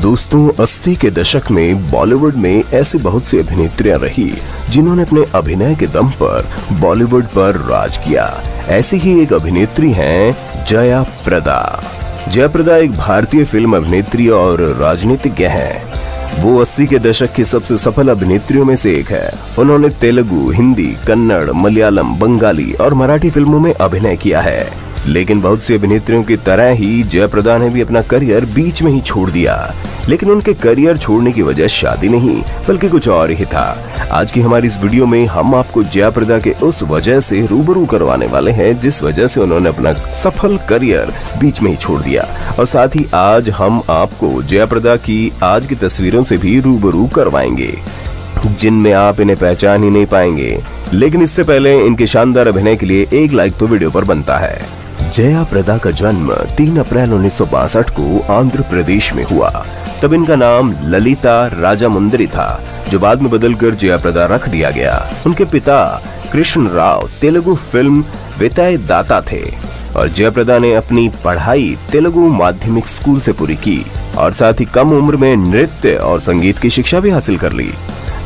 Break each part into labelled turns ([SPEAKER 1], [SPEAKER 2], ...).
[SPEAKER 1] दोस्तों, अस्सी के दशक में बॉलीवुड में ऐसी बहुत सी अभिनेत्रियाँ रही, जिन्होंने अपने अभिनय के दम पर बॉलीवुड पर राज किया। ऐसी ही एक अभिनेत्री हैं जया प्रदा जया प्रदा एक भारतीय फ़िल्म अभिनेत्री और राजनीतिज्ञ हैं। वो 80 के दशक की सबसे सफल अभिनेत्रियों में से एक है। उन्होंने तेलुगु, हिंदी, कन्नड़, मलयालम, बंगाली और मराठी फ़िल्मों में अभिनय किया है। लेकिन बहुत सी अभिनेत्रियों की तरह ही जयप्रदा ने भी अपना करियर बीच में ही छोड़ दिया। लेकिन उनके करियर छोड़ने की वजह शादी नहीं, बल्कि कुछ और ही था। आज की हमारी इस वीडियो में हम आपको जयप्रदा के उस वजह से रूबरू करवाने वाले हैं, जिस वजह से उन्होंने अपना सफल करियर बीच में ही छोड़ दिया। और साथ ही आज हम आपको जयप्रदा की आज की तस्वीरों से भी रूबरू करवाएँगे, जिनमें आप इन्हें पहचान ही नहीं पाएँगे। लेकिन इससे पहले इनके शानदार अभिनय के लिए एक लाइक तो वीडियो पर बनता है। जया प्रदा का जन्म 3 अप्रैल उन्नीस सौ बासठ को आंध्र प्रदेश में हुआ। तब इनका नाम ललिता राजा मुंदरी था, जो बाद में बदलकर जया प्रदा रख दिया गया। उनके पिता कृष्ण राव तेलुगु फ़िल्म वितय दाता थे और जयप्रदा ने अपनी पढ़ाई तेलुगु माध्यमिक स्कूल से पूरी की और साथ ही कम उम्र में नृत्य और संगीत की शिक्षा भी हासिल कर ली।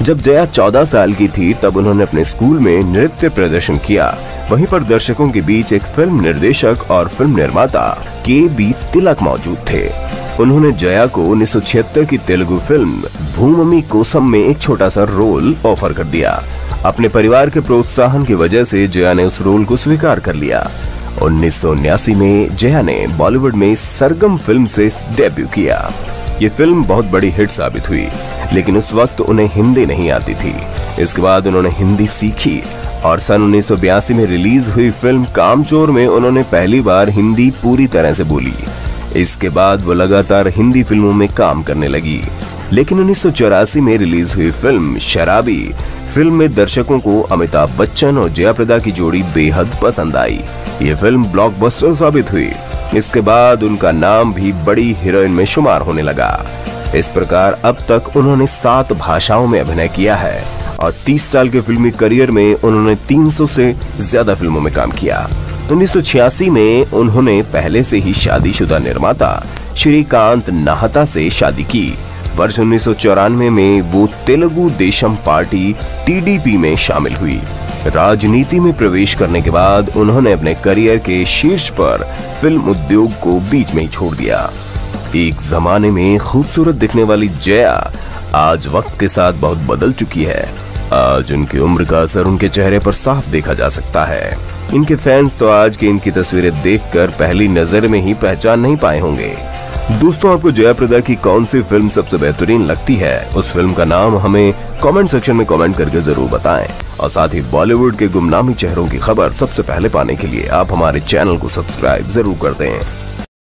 [SPEAKER 1] जब जया 14 साल की थी, तब उन्होंने अपने स्कूल में नृत्य प्रदर्शन किया। वहीं पर दर्शकों के बीच एक फ़िल्म निर्देशक और फ़िल्म निर्माता, के बी तिलक, मौजूद थे। उन्होंने जया को उन्नीस सौ छिहत्तर की तेलुगु फ़िल्म भूमि कोसम में एक छोटा सा रोल ऑफ़र कर दिया। अपने परिवार के प्रोत्साहन की वजह से जया ने उस रोल को स्वीकार कर लिया। उन्नीस में जया ने बॉलीवुड में सरगम फ़िल्म से डेब्यू किया। ये फ़िल्म बहुत बड़ी हिट साबित हुई, लेकिन उस वक्त उन्हें हिंदी नहीं आती थी। इसके बाद उन्होंने हिंदी सीखी और सन उन्नीस में रिलीज़ हुई फ़िल्म कामचोर में उन्होंने पहली बार हिंदी पूरी तरह से बोली। इसके बाद वो लगातार हिंदी फ़िल्मों में काम करने लगी। लेकिन उन्नीस सौ चौरासी में रिलीज़ हुई फ़िल्म शराबी, फ़िल्म में दर्शकों को अमिताभ बच्चन और जया प्रदा की जोड़ी बेहद पसंद आई। ये फ़िल्म ब्लॉकबस्टर साबित हुई। इसके बाद उनका नाम भी बड़ी हीरोइन में शुमार होने लगा। इस प्रकार अब तक उन्होंने सात भाषाओं में अभिनय किया है और 30 साल के फिल्मी करियर में उन्होंने 300 से ज़्यादा फ़िल्मों में काम किया। उन्नीस सौ छियासी में उन्होंने पहले से ही शादीशुदा निर्माता श्रीकांत नाहता से शादी की। वर्ष उन्नीस सौ चौरानवे में वो तेलुगु देशम पार्टी टीडीपी में शामिल हुई। राजनीति में प्रवेश करने के बाद उन्होंने अपने करियर के शीर्ष पर फ़िल्म उद्योग को बीच में ही छोड़ दिया। एक जमाने में खूबसूरत दिखने वाली जया आज वक्त के साथ बहुत बदल चुकी है। आज उनकी उम्र का असर उनके चेहरे पर साफ़ देखा जा सकता है। इनके फैंस तो आज की इनकी तस्वीरें देखकर पहली नज़र में ही पहचान नहीं पाए होंगे। दोस्तों, आपको जयाप्रदा की कौन सी फ़िल्म सबसे बेहतरीन लगती है? उस फ़िल्म का नाम हमें कमेंट सेक्शन में कमेंट करके ज़रूर बताएँ। और साथ ही बॉलीवुड के गुमनामी चेहरों की खबर सबसे पहले पाने के लिए आप हमारे चैनल को सब्सक्राइब ज़रूर कर दें।